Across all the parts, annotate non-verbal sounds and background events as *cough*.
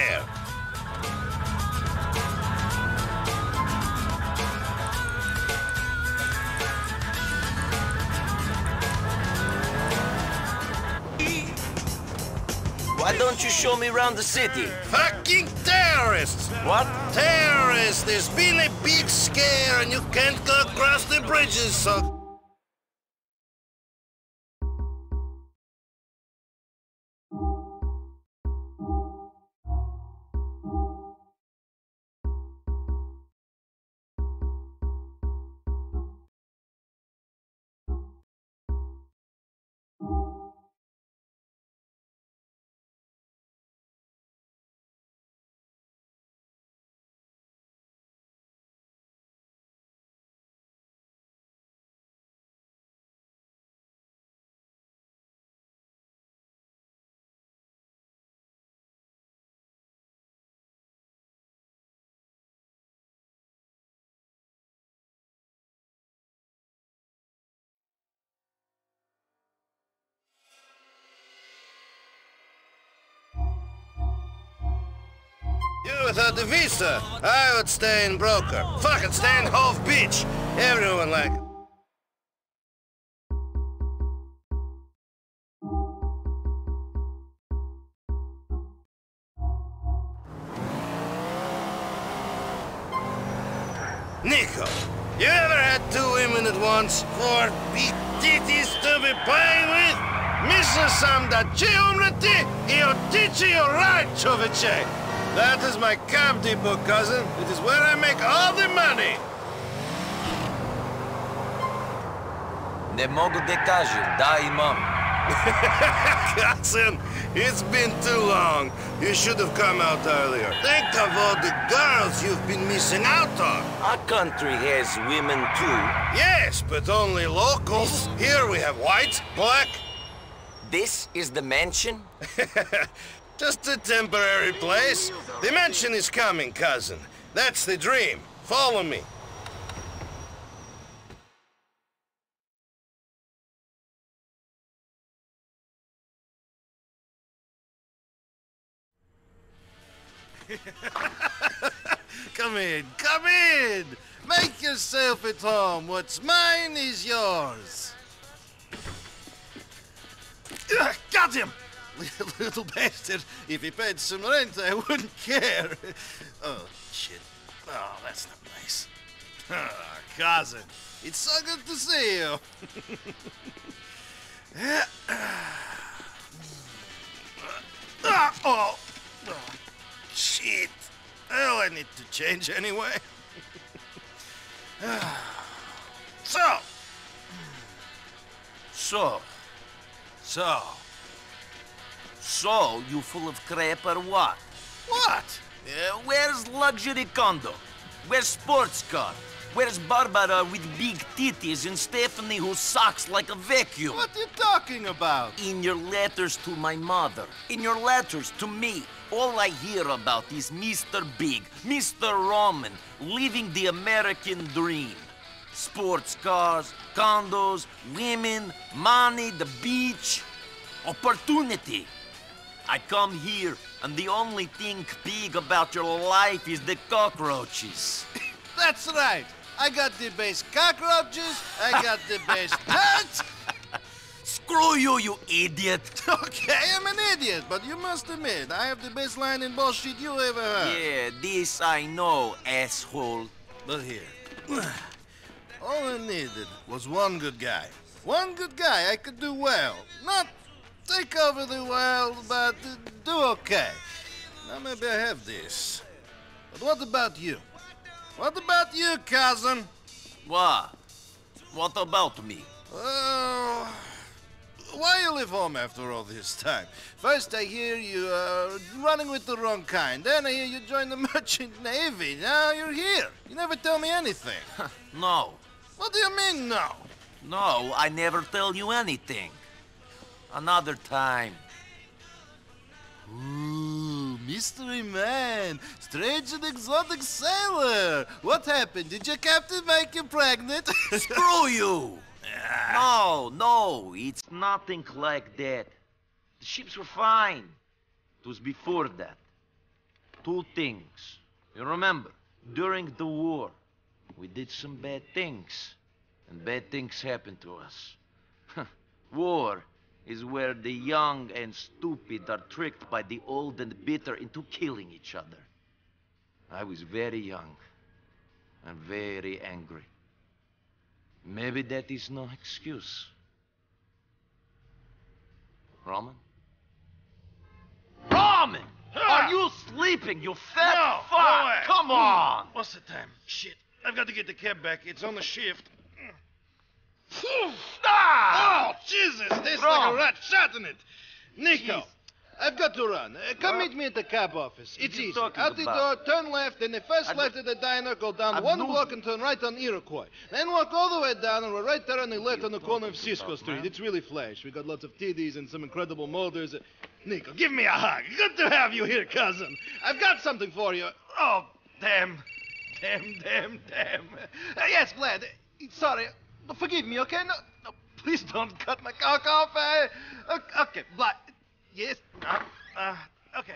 air. Why don't you show me around the city? Fucking terrorists! What? Terrorists! There's been a big scare and you can't go across the bridges, so... Without the visa, I would stay in Broker. Fucking stay in Beach. Everyone like it. Niko, you ever had two women at once? Four big titties to be playing with? Mrs. Sam da umreti i otići o raj, čoveče. That is my cab depot, cousin. It is where I make all the money. Ne mogu da kažem, da imam. *laughs* cousin, it's been too long. You should have come out earlier. Think of all the girls you've been missing out on. Our country has women too. Yes, but only locals. Here we have white, black. This is the mansion? *laughs* Just a temporary place. The mansion is coming, cousin. That's the dream. Follow me. *laughs* come in, come in! Make yourself at home. What's mine is yours. Ugh, Got him! *laughs* Little bastard. If he paid some rent, I wouldn't care. *laughs* Oh, shit. Oh, that's not nice. *laughs* Ah, cousin, it's so good to see you. Ah, ah. Mm. ah, oh, oh, shit. Oh, I need to change anyway. Ah. Hmm. so, So, so, so you full of crap or what? what? Uh, where's luxury condo? Where's sports car? Where's Barbara with big titties and Stephanie who sucks like a vacuum? What are you talking about? In your letters to my mother, in your letters to me, all I hear about is Mr. Big, Mr. Roman, living the American dream. Sports cars, condos, women, money, the beach, opportunity. I come here, and the only thing big about your life is the cockroaches. *laughs* That's right. I got the best cockroaches. I got the best *laughs* nuts. Screw you, you idiot! *laughs* Okay, I'm an idiot, but you must admit I have the best line in bullshit you ever heard. Yeah, this I know, asshole. But here, all I needed was one good guy. One good guy I could do well. Not take over the world, but do okay. Now maybe I have this. But what about you? What about you, cousin? What? What about me? Oh, why you leave home after all this time? First I hear you are running with the wrong kind. Then I hear you join the *laughs* merchant navy. Now you're here. You never tell me anything. *laughs* No. what do you mean, no? No, I never tell you anything. Another time. Ooh, mystery man, strange and exotic sailor. What happened? Did your captain make you pregnant? *laughs* Screw you! Ah. No, no, it's nothing like that. The ships were fine. It was before that. two things. You remember, during the war, we did some bad things. And bad things happened to us. *laughs* war is where the young and stupid are tricked by the old and bitter into killing each other. I was very young and very angry. Maybe that is no excuse. Roman? Roman! Are you sleeping, you fat No, fuck? no. Come on! What's the time? Shit. I've got to get the cab back. It's on the shift. Ah! Oh, Jesus! Wrong. like a rat shot in it. Niko, Jeez. I've got to run. Uh, come What? meet me at the cab office. It's easy. Out the about? door, turn left, then the first left at the diner, go down I one block and turn right on Iroquois. Then walk all the way down, and we're right there on the left on the corner of Cisco Street. man? It's really flash. We got lots of TDs and some incredible molders. Uh, Niko, give me a hug. Good to have you here, cousin. I've got something for you. Oh, damn. Damn, damn, damn. Uh, yes, Vlad. uh, Forgive me, okay? No, no, please don't cut my cock off. Uh, okay, but Yes. Uh, uh, okay.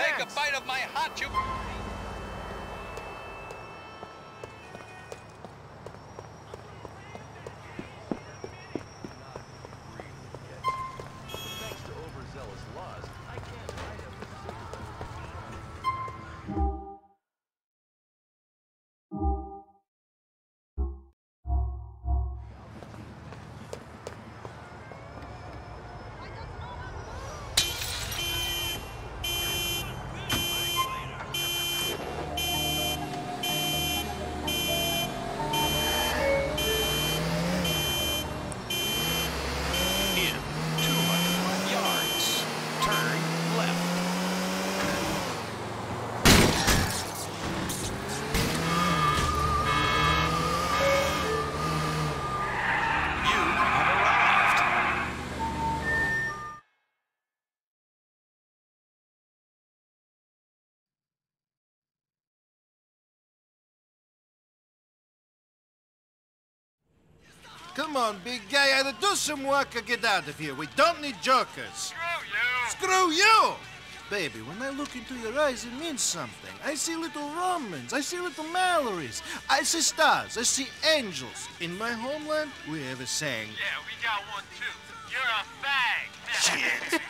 Take a bite of my hot you. Come on, big guy. Either do some work or get out of here. We don't need jokers. Screw you! Screw you! Baby, when I look into your eyes, it means something. I see little Romans. I see little Mallorys. I see stars. I see angels. In my homeland, we have a saying. Yeah, we got one too. You're a fag. Shit.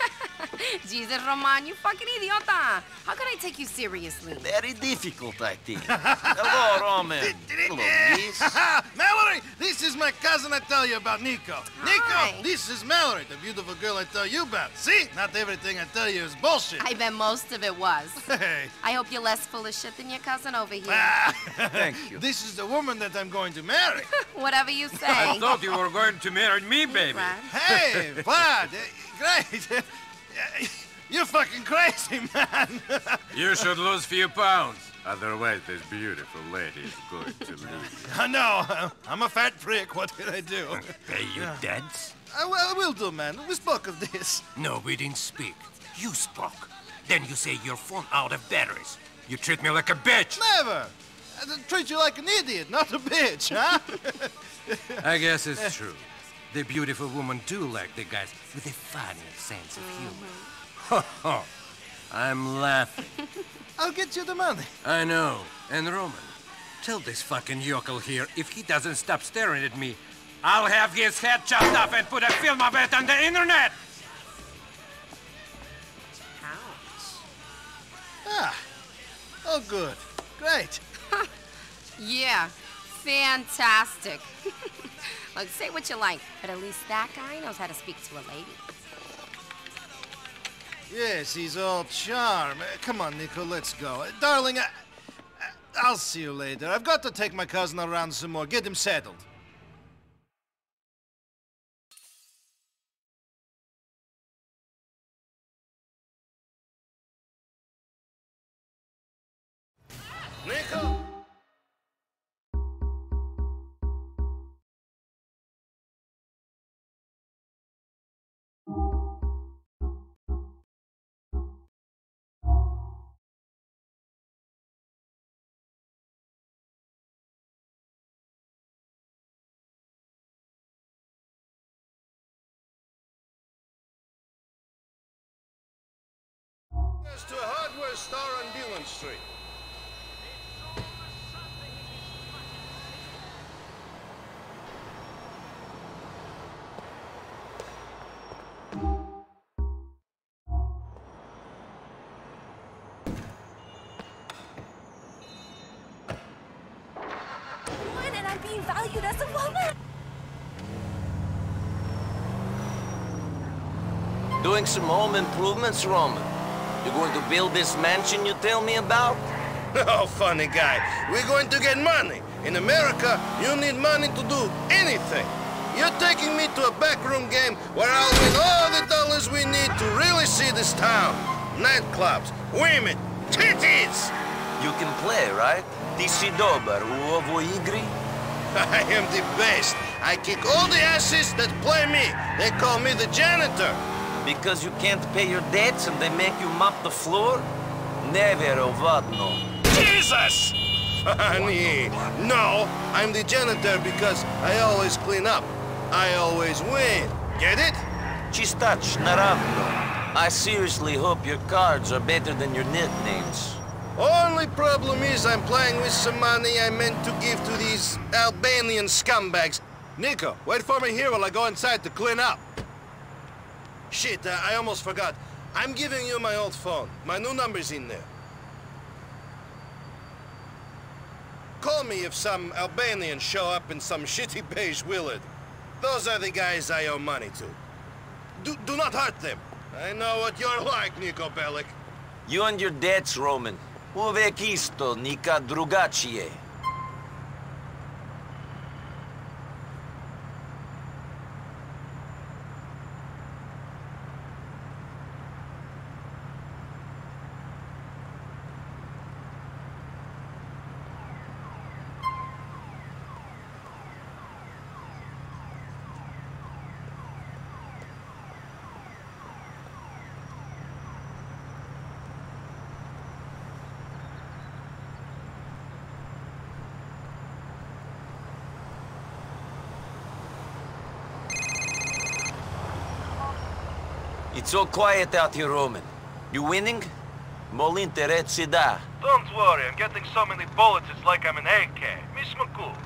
*laughs* Jesus, Roman, you fucking idiota. How can I take you seriously? Very difficult, I think. *laughs* Hello, Roman. Hello, miss. *laughs* Mallory, this is my cousin I tell you about, Niko. Hi. Niko, this is Mallory, the beautiful girl I tell you about. See? Not everything I tell you is bullshit. I bet most of it was. *laughs* Hey. I hope you're less full of shit than your cousin over here. *laughs* Thank you. This is the woman that I'm going to marry. *laughs* Whatever you say. I thought you were going to marry me, baby. Brad. hey, Vlad, eh, great. You're fucking crazy, man. You should lose a few pounds. Otherwise, this beautiful lady is going to leave. *laughs* I know. I'm a fat prick. What can I do? *laughs* Pay you debts? I uh, will, I will do, man. We spoke of this. No, we didn't speak. You spoke. Then you say your phone out of batteries. You treat me like a bitch. Never. I treat you like an idiot, not a bitch, huh? *laughs* I guess it's eh. true. The beautiful women do like the guys with a funny sense of mm-hmm. humor. Ho ho. I'm laughing. I'll get you the money. I know. And Roman, tell this fucking yokel here if he doesn't stop staring at me, I'll have his head chopped off and put a film of it on the internet. Ah. Oh, good. Great. *laughs* Yeah, fantastic. *laughs* Look, say what you like, but at least that guy knows how to speak to a lady. Yes, he's all charm. Uh, Come on, Niko, let's go. Uh, Darling, I, I- I'll see you later. I've got to take my cousin around some more. Get him settled. To a hardware store on Dillon Street. What? And I'm being valued as a woman? Doing some home improvements, Roman. You're going to build this mansion you tell me about? *laughs* Oh, funny guy. We're going to get money. In America, you need money to do anything. You're taking me to a backroom game where I'll win all the dollars we need to really see this town. Nightclubs, women, titties! You can play, right? Ti si dobar u ovoj igri? *laughs* I am the best. I kick all the asses that play me. They call me the janitor. Because you can't pay your debts and they make you mop the floor? Never oh, ovadno. Jesus! *laughs* Funny. No, I'm the janitor because I always clean up. I always win. Get it? Chistach naravno. I seriously hope your cards are better than your nicknames. Only problem is I'm playing with some money I meant to give to these Albanian scumbags. Niko, wait for me here while I go inside to clean up. Shit, uh, I almost forgot. I'm giving you my old phone. My new number's in there. Call me if some Albanians show up in some *laughs* shitty beige Willard. Those are the guys I owe money to. Do, do not hurt them. I know what you're like, Niko Bellic. You and your debts, Roman. Uvek isto, nikad drugačije. It's so quiet out here, Roman. You winning? Mol interesse da. Don't worry, I'm getting so many bullets it's like I'm an AK. Miss McCool.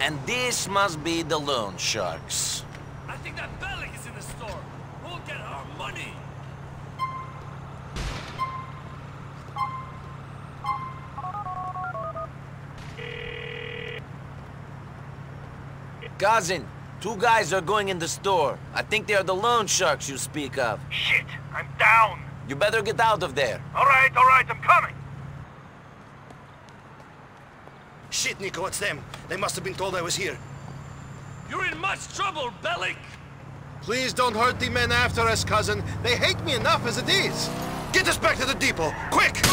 And this must be the loan sharks. I think that Bellic is in the store. We'll get our money. Cousin, two guys are going in the store. I think they are the loan sharks you speak of. Shit, I'm down. You better get out of there. All right, all right, I'm coming. Shit, Niko, it's them. They must have been told I was here. You're in much trouble, Bellic. Please don't hurt the men after us, cousin. They hate me enough as it is. Get us back to the depot, quick! Shit!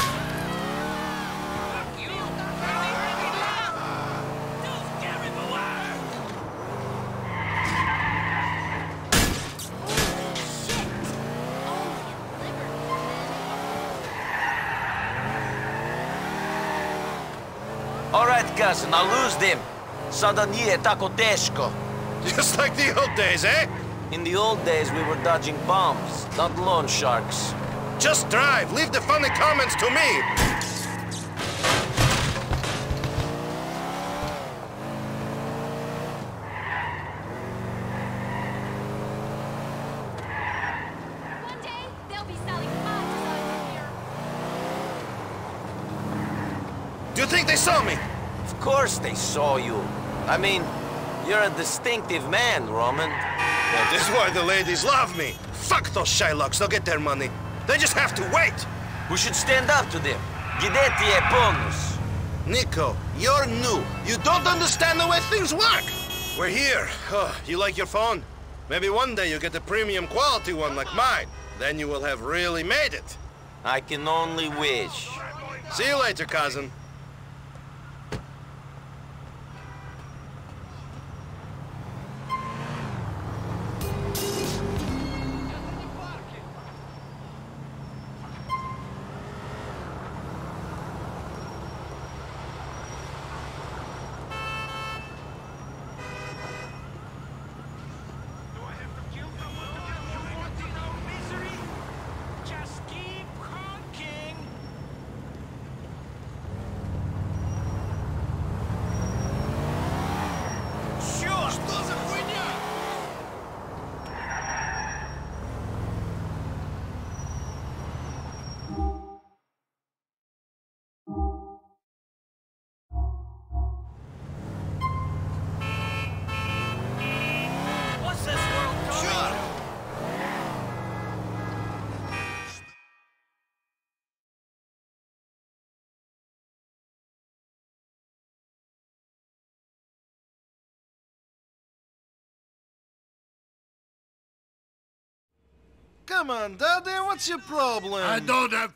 Oh, you liver. All right, cousin, I'll lose them. Sada nije tako teško. Just like the old days, eh? In the old days, we were dodging bombs, not loan sharks. Just drive. Leave the funny comments to me. One day, they'll be selling my designer here. Do you think they saw me? Of course they saw you. I mean, you're a distinctive man, Roman. That is why the ladies love me. Fuck those Shylocks. They'll get their money. They just have to wait. We should stand up to them. Gideti e bonus. Niko, you're new. You don't understand the way things work. We're here. Oh, you like your phone? Maybe one day you get a premium quality one like mine. Then you will have really made it. I can only wish. See you later, cousin. Come on, Daddy, what's your problem? I don't have